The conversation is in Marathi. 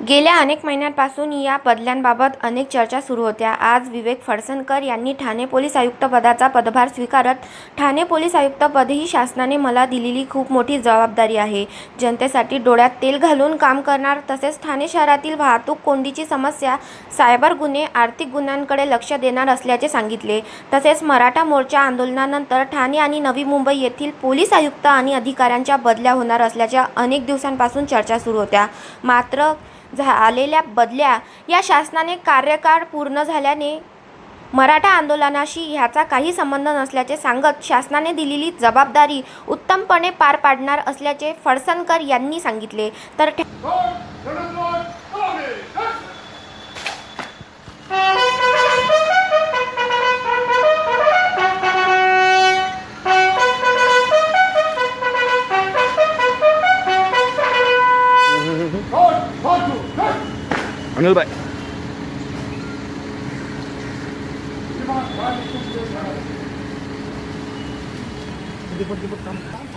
गेल्या अनेक महिन्यांपासून या बदल्यांबाबत अनेक चर्चा सुरू होत्या. आज विवेक फडसणकर यांनी ठाणे पोलीस आयुक्तपदाचा पदभार स्वीकारत ठाणे पोलीस आयुक्तपद ही शासनाने मला दिलेली खूप मोठी जबाबदारी आहे. जनतेसाठी डोळ्यात तेल घालून काम करणार तसेच ठाणे शहरातील वाहतूक कोंडीची समस्या सायबर गुन्हे आर्थिक गुन्ह्यांकडे लक्ष देणार असल्याचे सांगितले. तसेच मराठा मोर्चा आंदोलनानंतर ठाणे आणि नवी मुंबई येथील पोलीस आयुक्त आणि अधिकाऱ्यांच्या बदल्या होणार असल्याच्या अनेक दिवसांपासून चर्चा सुरू होत्या. मात्र झालेल्या बदल्या या शासनाने कार्यकाळ पूर्ण झाल्याने मराठा आंदोलनाशी ह्याचा काही संबंध नसल्याचे सांगत शासनाने दिलेली जबाबदारी उत्तमपणे पार पाडणार असल्याचे फडसणकर यांनी सांगितले. तर anh ơi vậy. jemput jemput kamu kamu